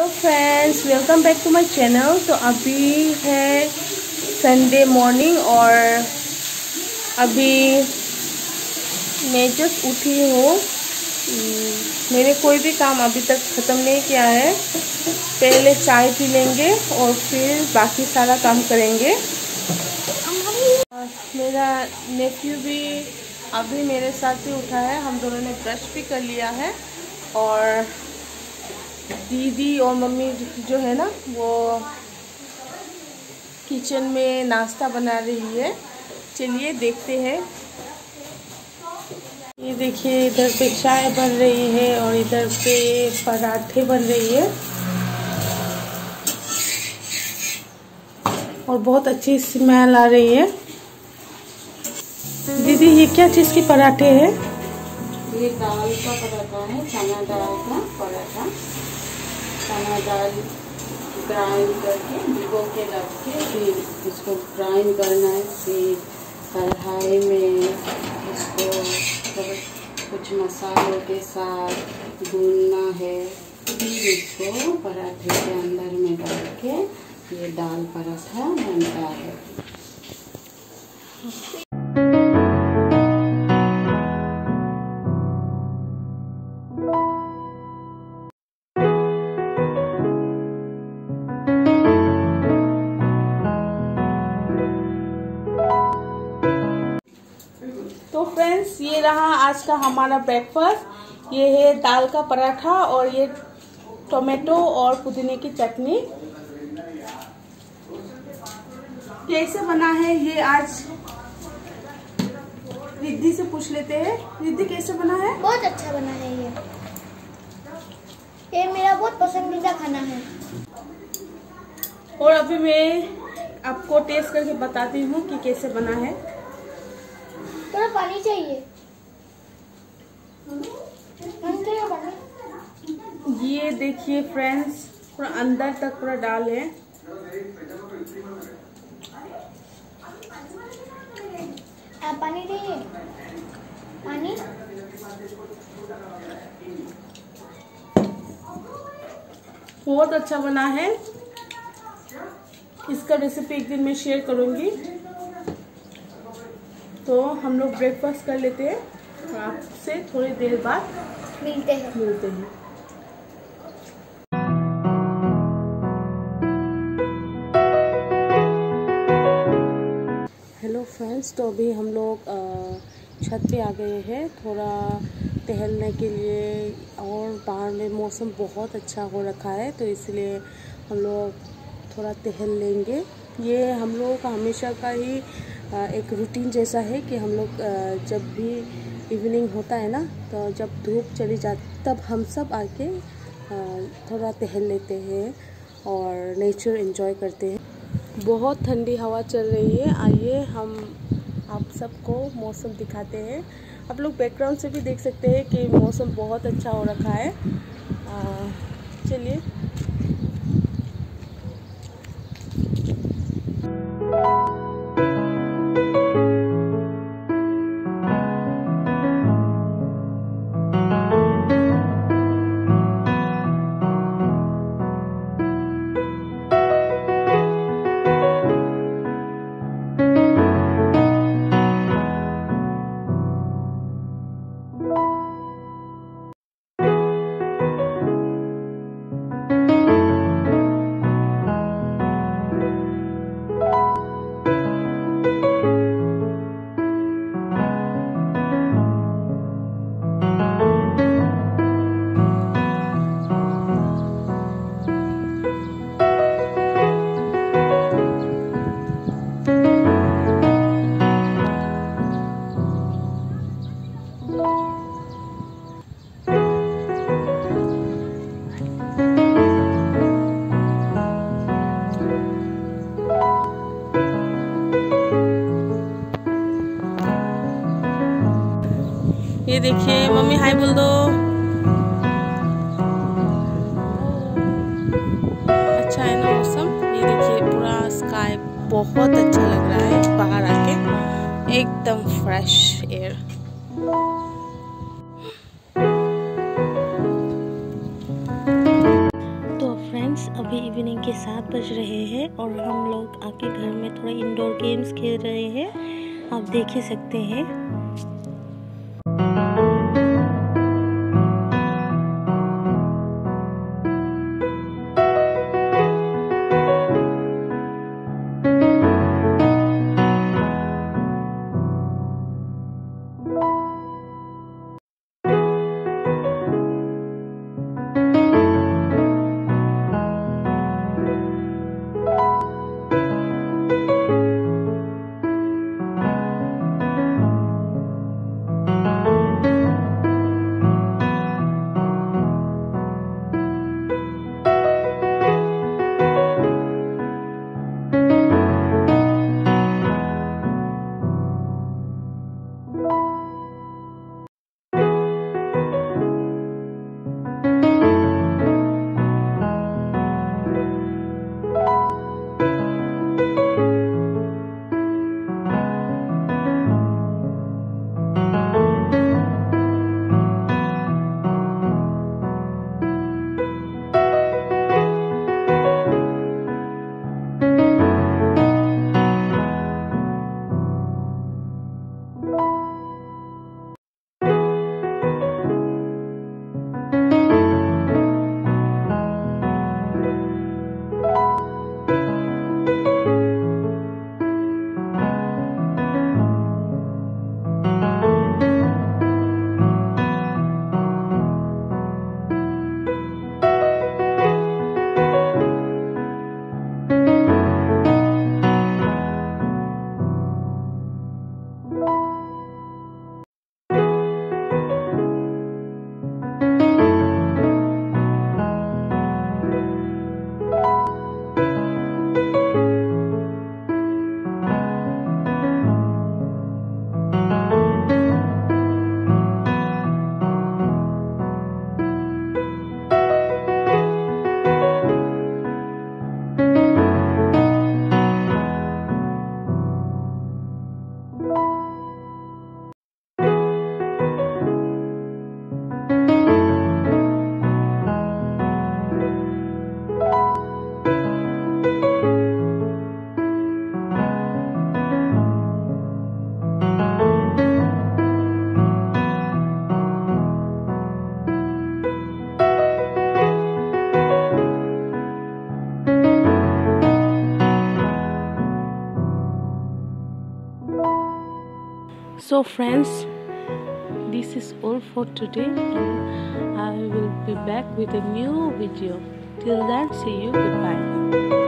Hello friends welcome back to my channel तो अभी है संडे मॉर्निंग और अभी मैं जस्ट उठी हूँ। हम्म, मैंने कोई भी काम अभी तक ख़त्म नहीं किया है। पहले चाय पी लेंगे और फिर बाकी सारा काम करेंगे। मेरा नेफ्यू भी अभी मेरे साथ ही उठा है। हम दोनों ने ब्रश भी कर लिया है और दीदी और मम्मी जो है ना, वो किचन में नाश्ता बना रही है। चलिए देखते हैं। ये देखिए, इधर पे चाय बन रही है और इधर पे पराठे बन रही है। और बहुत अच्छी स्मेल आ रही है। दीदी, ये क्या चीज़ की पराठे है? ये दाल का पराठा है, चना दाल का पराठा। चना दाल ग्राइंड करके भिगो के रख के फिर इसको ग्राइंड करना है, फिर कढ़ाई में इसको कुछ मसालों के साथ भूनना है, फिर इसको पराठे के अंदर में डाल के ये दाल पराठा बनता है। फ्रेंड्स ये रहा आज का हमारा ब्रेकफास्ट ये है दाल का पराठा और ये टोमेटो और पुदीने की चटनी। कैसे बना है ये आज रिद्धि से पूछ लेते हैं। रिद्धि कैसे बना है? बहुत अच्छा बना है ये। ये मेरा बहुत पसंदीदा खाना है। और अभी मैं आपको टेस्ट करके बताती हूँ कि कैसे बना है। थोड़ा पानी चाहिए। ये देखिए फ्रेंड्स पूरा अंदर तक पूरा डाल है पानी चाहिए पानी। बहुत अच्छा बना है। इसका रेसिपी एक दिन मैं शेयर करूँगी। तो हम लोग ब्रेकफास्ट कर लेते हैं। आपसे थोड़ी देर बाद मिलते हैं। मिलते हैं। हेलो फ्रेंड्स तो अभी हम लोग छत पे आ गए हैं। थोड़ा टहलने के लिए और बाहर में मौसम बहुत अच्छा हो रखा है तो इसलिए हम लोग थोड़ा टहल लेंगे। ये हम लोगों का हमेशा का ही एक रूटीन जैसा है कि हम लोग जब भी इवनिंग होता है ना तो जब धूप चली जाती तब हम सब आके थोड़ा टहल लेते हैं और नेचर इन्जॉय करते हैं। बहुत ठंडी हवा चल रही है। आइए हम आप सबको मौसम दिखाते हैं। आप लोग बैकग्राउंड से भी देख सकते हैं कि मौसम बहुत अच्छा हो रखा है। चलिए। ये देखिए, मम्मी, हाय बोल दो। अच्छा है ना मौसम? ये देखिए, पूरा स्काई बहुत अच्छा लग रहा है, बाहर आके। एकदम फ्रेश एयर तो अभी इवनिंग के सात बज रहे हैं और हम लोग आके घर में थोड़ा इंडोर गेम्स खेल रहे हैं। आप देख ही सकते हैं। So friends this is all for today and i will be back with a new video. Till then see you. Goodbye